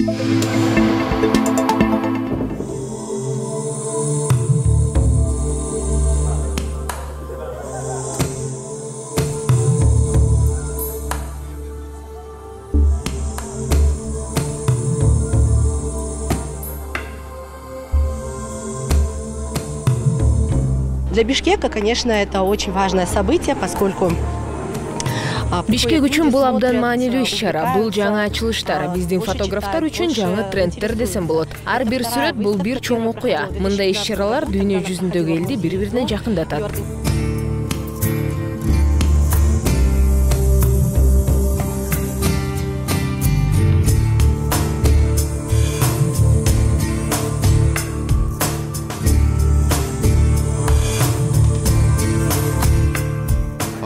Для Бишкека, конечно, это очень важное событие, поскольку бишкек үчүн бул абдан маанилүү иш чара. Бул жаңы ачылыштар. Биздин фотографтар үчүн жаңы трендтер десем болот. Ар бир сүрөт бул бир чоң окуя. Мындай иш чаралар дүйнө жүзүндөгү элди бири бирине жакындатат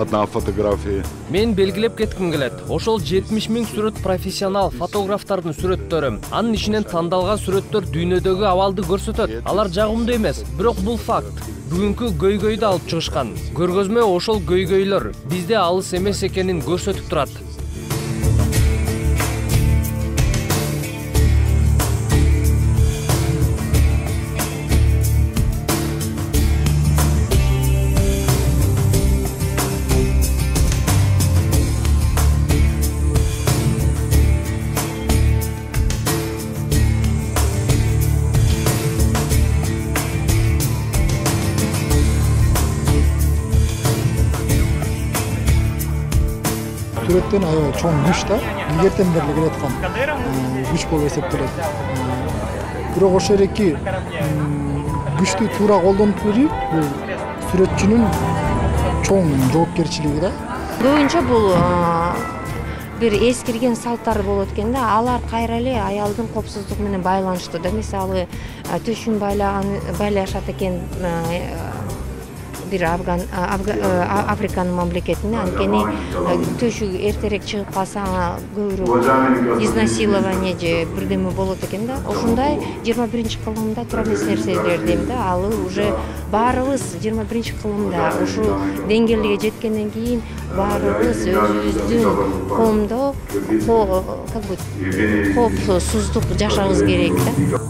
одна фотография. Мен белгилеп кетким келет ошол жетимиш миң сүрөт профессионал фотографтардын сүрөттөрү анын ичинен тандалган сүрөттөр дүйнөдөгү абалды көрсөтөт. Алар жагымдуу эмес бирок бул факт. Бүгүнкү көйгөйдү алып чыгышкан. Көргөзмө ошол көйгөйлөр бизде алыс эмес экенин көрсөтүп турат. Сүрөттөн аябай чоң күч да илгертен бери келаткан күч болуп эсептелет бирок ошол эки күчтү туура колдонуп берүү бул сүрөтчүнүн чоң жоопкерчилиги да көбүнчө бул бир эскирген салттар болот экен да алар кайра эле аялдын коопсуздугу менен байланыштуу да мисалы төшүн байлашат экен бир африканын мамлекетинде анткени төшүгү эртерээк чыгып калса ага көбүрөөк изнасилование же бирдеме болот экен да ушундай жыйырма биринчи кылымда туура эмес нерселер дейм да ал уже баарыбыз жыйырма биринчи кылымда ушул деңгээлге жеткенден кийин баарыбыз өзүбүздүн коомдо как бы коопсуздук жашашыбыз керек да